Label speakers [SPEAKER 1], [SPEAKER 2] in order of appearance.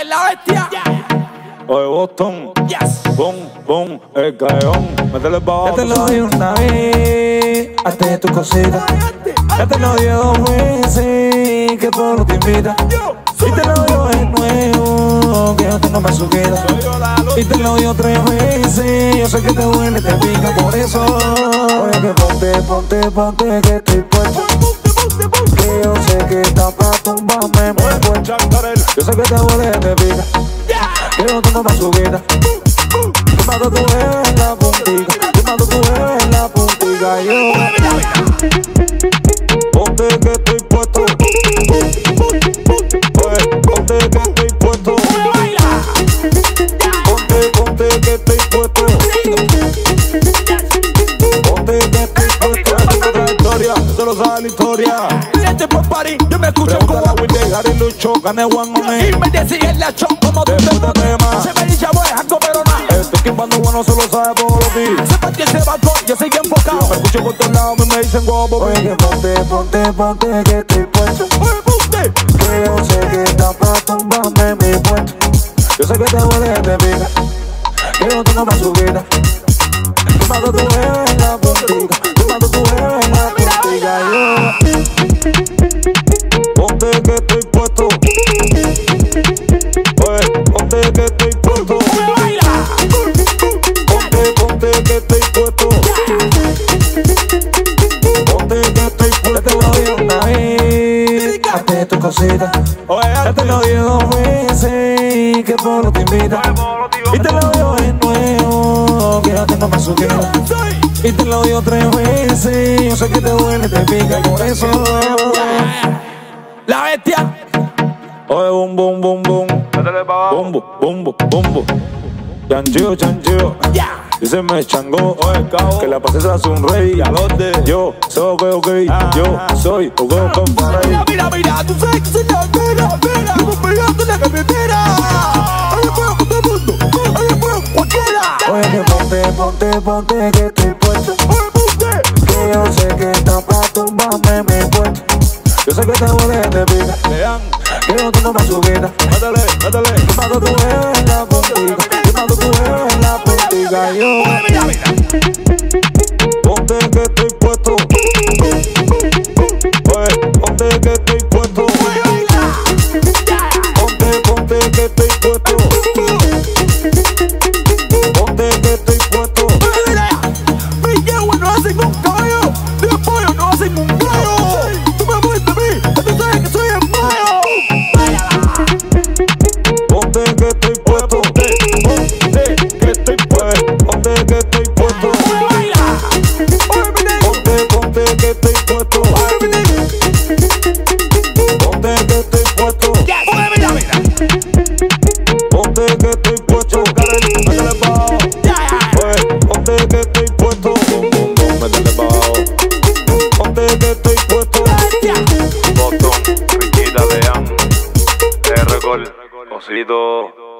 [SPEAKER 1] es la bestia.
[SPEAKER 2] Oye, Boston.
[SPEAKER 1] Yes.
[SPEAKER 2] Boom, boom, el caeón. Métele pa'.
[SPEAKER 3] Ya te lo di una vez, hazte tu cosita. Ya te lo di dos veces, que por te invita. Y te lo dio de nuevo, que yo tengo más suquera. Y te lo dio tres veces, yo sé que te duele, te pica por eso. Oye, que ponte, ponte, ponte, que estoy puesto. Que yo sé que está pa' tumbarme, me puesto.
[SPEAKER 2] Chancarel.
[SPEAKER 3] Yo sé que te duele, te pica. Que yo tengo más suquera. Te mando tu bebé en la puntica. Te mando tu bebé en la
[SPEAKER 2] solo sabe la historia.
[SPEAKER 1] Este por party, yo me escucho como
[SPEAKER 2] la Windy, Harry Lucho, Cane One on
[SPEAKER 1] Y me decía en la show como tú
[SPEAKER 2] De
[SPEAKER 1] te
[SPEAKER 2] tema.
[SPEAKER 1] Se me dice, voy a pero nada.
[SPEAKER 2] Este equipando bueno solo sabe por los días.
[SPEAKER 1] Se partió ese balcón, yo soy bien
[SPEAKER 2] Me
[SPEAKER 1] enfocado.
[SPEAKER 2] escucho por todos lados, me dicen guapo.
[SPEAKER 3] Oye, que ponte, ponte, ponte, que estoy puesto.
[SPEAKER 1] Oye, ponte.
[SPEAKER 3] Que yo sé que está pa' tumbarme mi puesto. Yo sé que te duele, te pica. Que yo tengo más subida. Mando tu en la puntica. Cosita. Ya te lo veces. Que por lo te invita. Y te lo dio de nuevo. Que tengo más. Y te lo dio tres veces. Yo sé que te duele, te pica. Por eso.
[SPEAKER 1] La bestia.
[SPEAKER 2] Oye, bum, bum, bum, bum. Bumbo, bumbo, bumbo. Chancheo, chancheo.
[SPEAKER 1] Ya.
[SPEAKER 2] Dice me changó, oye, cabo, que la pasé hace un rey. A los de yo, soy ok, ok, yo soy ok, ok,
[SPEAKER 1] Mira, mira, mira, tú sabes que soy la vera, vera. Como pegando la carretera. Ahí fuego con todo el mundo. Ahí fuego cualquiera.
[SPEAKER 3] Oye, que ponte, ponte, ponte, que estoy puesto. Que yo sé que está pa' tumbarme mi puesto. Yo sé que te duele, te pica.
[SPEAKER 2] Lean,
[SPEAKER 3] Que yo tengo más subida.
[SPEAKER 2] métele, métele.
[SPEAKER 3] Te mando tu bebé en la puntica. Te mando tu bebé en la puntica. Yo.
[SPEAKER 2] Ponte que estoy puesto. Oye, ponte que estoy puesto. Ponte, ponte que estoy puesto.
[SPEAKER 4] Boston,